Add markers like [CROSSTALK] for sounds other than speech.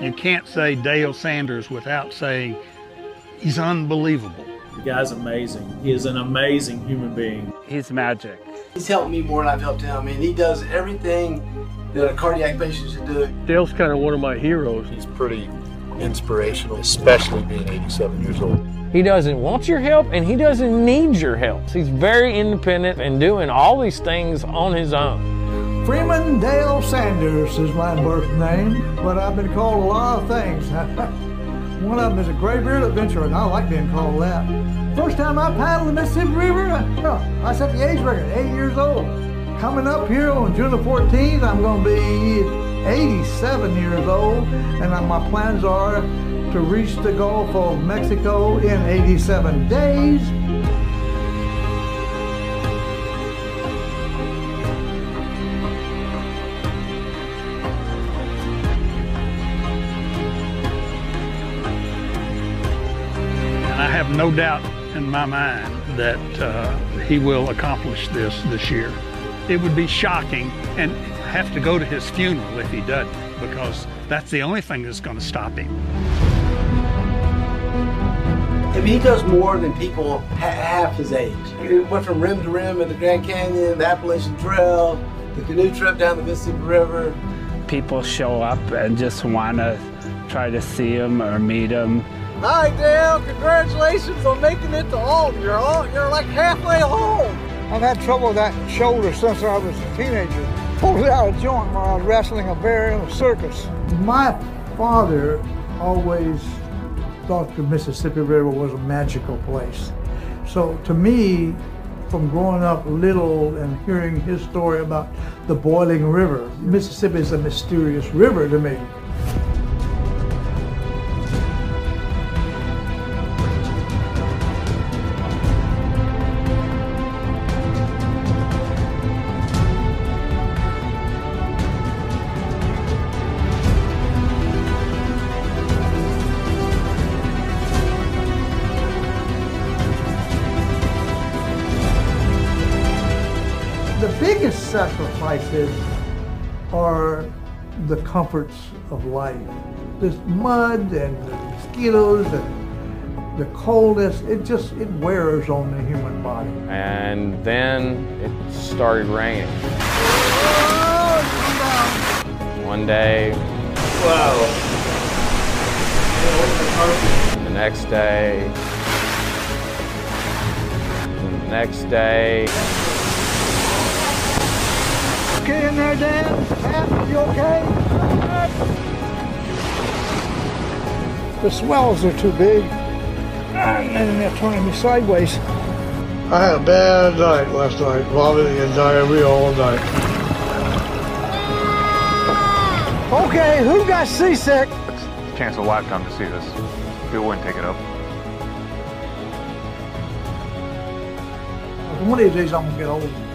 You can't say Dale Sanders without saying he's unbelievable. The guy's amazing. He is an amazing human being. He's magic. He's helped me more than I've helped him. I mean, he does everything that a cardiac patient should do. Dale's kind of one of my heroes. He's pretty inspirational, especially being 87 years old. He doesn't want your help and he doesn't need your help. He's very independent and doing all these things on his own. Freeman Dale Sanders is my birth name, but I've been called a lot of things. [LAUGHS] One of them is a graybeard adventurer, and I like being called that. First time I paddled the Mississippi River, I set the age record, eight years old. Coming up here on June the 14th, I'm going to be 87 years old, and my plans are to reach the Gulf of Mexico in 87 days. Have no doubt in my mind that uh, he will accomplish this this year. It would be shocking and have to go to his funeral if he doesn't, because that's the only thing that's going to stop him. I mean, he does more than people ha half his age. He went from rim to rim in the Grand Canyon, the Appalachian Trail, the canoe trip down the Mississippi River. People show up and just want to try to see him or meet him. Hi, Dale. Congratulations on making it to Alton. You're, all, you're like halfway home. I've had trouble with that shoulder since I was a teenager. Pulled it out of joint while I was wrestling a bear in a circus. My father always thought the Mississippi River was a magical place. So to me, from growing up little and hearing his story about the boiling river, Mississippi is a mysterious river to me. Biggest sacrifices are the comforts of life. This mud and the mosquitoes and the coldness, it just, it wears on the human body. And then it started raining. One day, Wow. the next day, the next day. Okay in there, Dan? Pat, you okay? The swells are too big. And they're turning me sideways. I had a bad night last night, vomiting and diarrhea all night. Okay, who got seasick? Chance of a lifetime to see this. People wouldn't take it up. One of these days I'm gonna get old.